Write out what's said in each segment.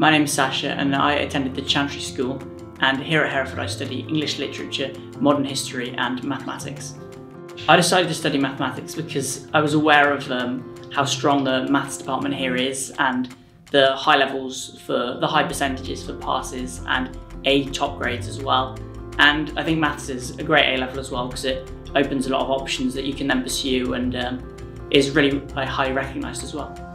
My name is Sasha and I attended the Chantry School and here at Hereford I study English literature, modern history and mathematics. I decided to study mathematics because I was aware of um, how strong the maths department here is and the high levels for the high percentages for passes and A top grades as well. And I think maths is a great A level as well because it opens a lot of options that you can then pursue and um, is really highly recognised as well.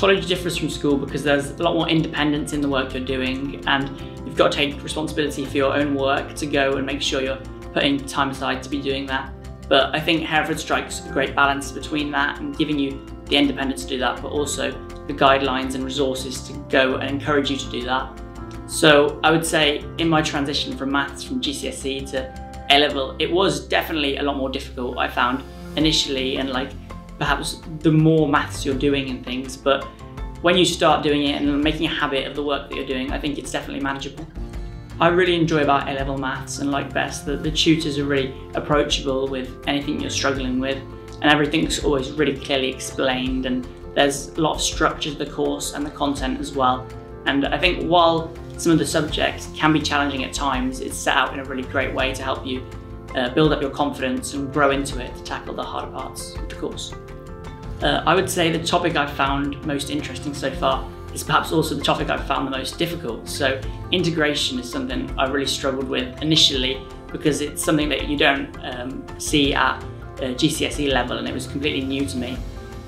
College differs from school because there's a lot more independence in the work you're doing and you've got to take responsibility for your own work to go and make sure you're putting time aside to be doing that. But I think Hereford strikes a great balance between that and giving you the independence to do that, but also the guidelines and resources to go and encourage you to do that. So I would say in my transition from maths from GCSE to A level, it was definitely a lot more difficult. I found initially, and like perhaps the more maths you're doing and things, but when you start doing it and making a habit of the work that you're doing, I think it's definitely manageable. I really enjoy about A-level maths and like best that the tutors are really approachable with anything you're struggling with and everything's always really clearly explained and there's a lot of structure to the course and the content as well. And I think while some of the subjects can be challenging at times, it's set out in a really great way to help you uh, build up your confidence and grow into it to tackle the harder parts of the course. Uh, I would say the topic I've found most interesting so far is perhaps also the topic I've found the most difficult. So integration is something I really struggled with initially because it's something that you don't um, see at GCSE level and it was completely new to me.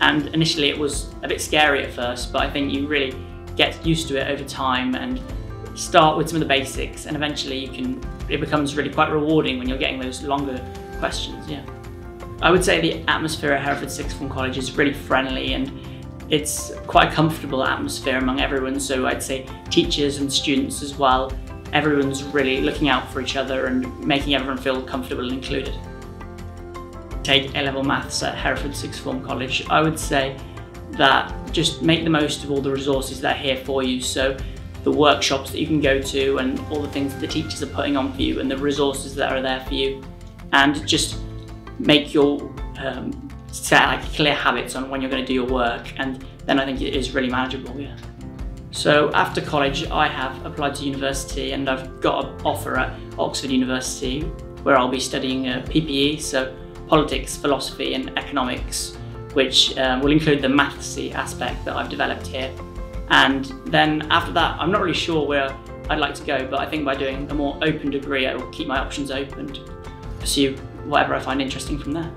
And initially it was a bit scary at first, but I think you really get used to it over time and start with some of the basics and eventually you can, it becomes really quite rewarding when you're getting those longer questions, yeah. I would say the atmosphere at Hereford Sixth Form College is really friendly and it's quite a comfortable atmosphere among everyone, so I'd say teachers and students as well. Everyone's really looking out for each other and making everyone feel comfortable and included. Take A-level maths at Hereford Sixth Form College. I would say that just make the most of all the resources that are here for you. So the workshops that you can go to and all the things that the teachers are putting on for you and the resources that are there for you. And just make your um, set like clear habits on when you're going to do your work and then I think it is really manageable, yeah. So after college I have applied to university and I've got an offer at Oxford University where I'll be studying uh, PPE, so politics, philosophy and economics, which um, will include the mathsy aspect that I've developed here. And then after that, I'm not really sure where I'd like to go, but I think by doing a more open degree, I will keep my options open to pursue whatever I find interesting from there.